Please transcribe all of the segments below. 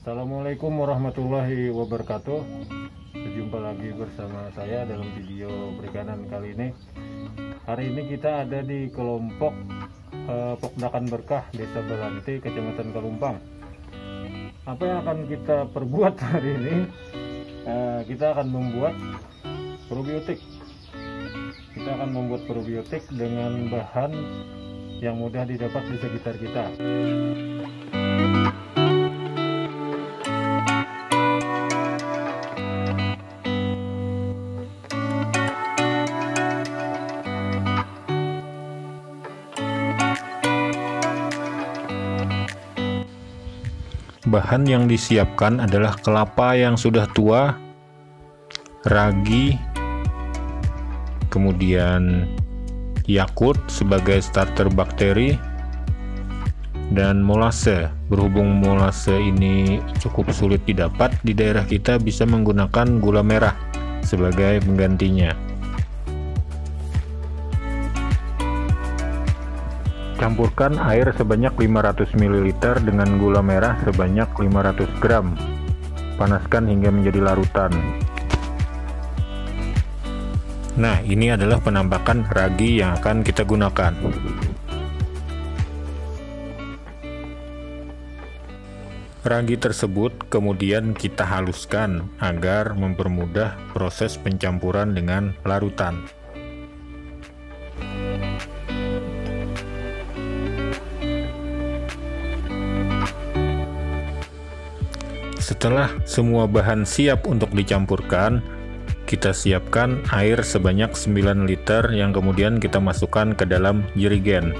Assalamualaikum warahmatullahi wabarakatuh. Berjumpa lagi bersama saya dalam video perikanan kali ini. Hari ini kita ada di kelompok eh, Pokdakan Berkah Desa Belanti, Kecamatan Kalumpang. Apa yang akan kita perbuat hari ini? Eh, Kita akan membuat probiotik. Kita akan membuat probiotik dengan bahan yang mudah didapat di sekitar kita Bahan yang disiapkan adalah kelapa yang sudah tua, ragi, kemudian Yakult sebagai starter bakteri, dan molase. Berhubung molase ini cukup sulit didapat di daerah kita bisa menggunakan gula merah sebagai penggantinya. Campurkan air sebanyak 500 ml dengan gula merah sebanyak 500 gram. Panaskan hingga menjadi larutan. Nah, ini adalah penampakan ragi yang akan kita gunakan. Ragi tersebut kemudian kita haluskan agar mempermudah proses pencampuran dengan larutan. Setelah semua bahan siap untuk dicampurkan, kita siapkan air sebanyak 9 liter yang kemudian kita masukkan ke dalam jerigen.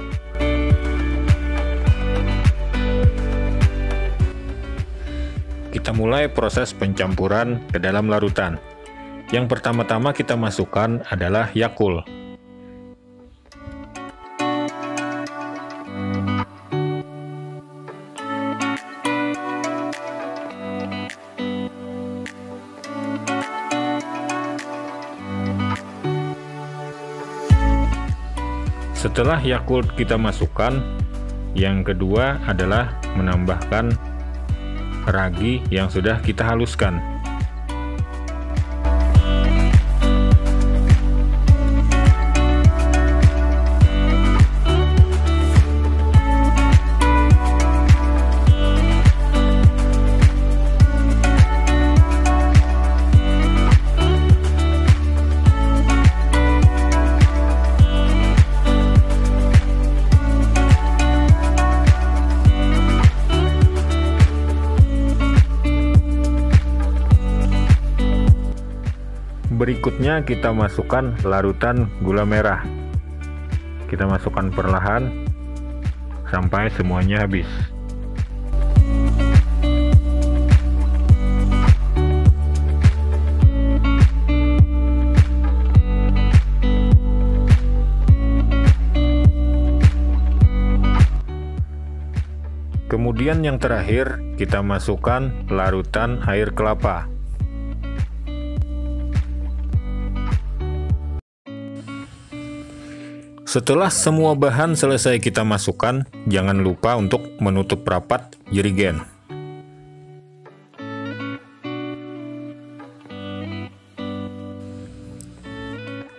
Kita mulai proses pencampuran ke dalam larutan. Yang pertama-tama kita masukkan adalah Yakult. Setelah Yakult kita masukkan, yang kedua adalah menambahkan ragi yang sudah kita haluskan. Berikutnya kita masukkan larutan gula merah. Kita masukkan perlahan sampai semuanya habis. Kemudian yang terakhir kita masukkan larutan air kelapa. Setelah semua bahan selesai kita masukkan, jangan lupa untuk menutup rapat jerigen.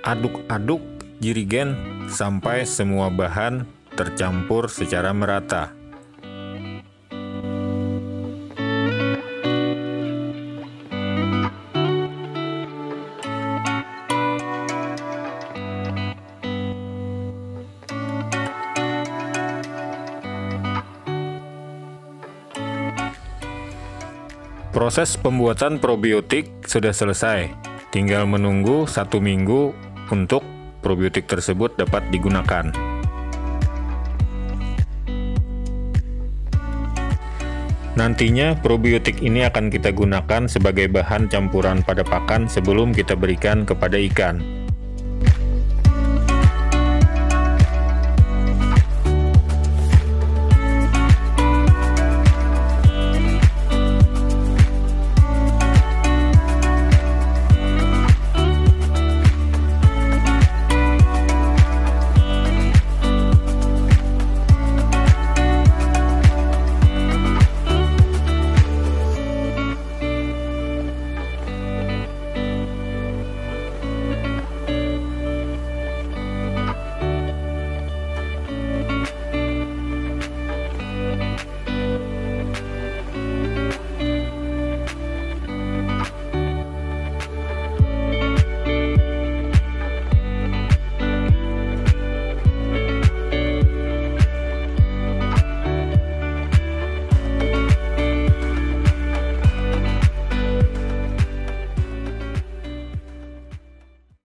Aduk-aduk jerigen sampai semua bahan tercampur secara merata. Proses pembuatan probiotik sudah selesai. Tinggal menunggu satu minggu untuk probiotik tersebut dapat digunakan. Nantinya probiotik ini akan kita gunakan sebagai bahan campuran pada pakan sebelum kita berikan kepada ikan.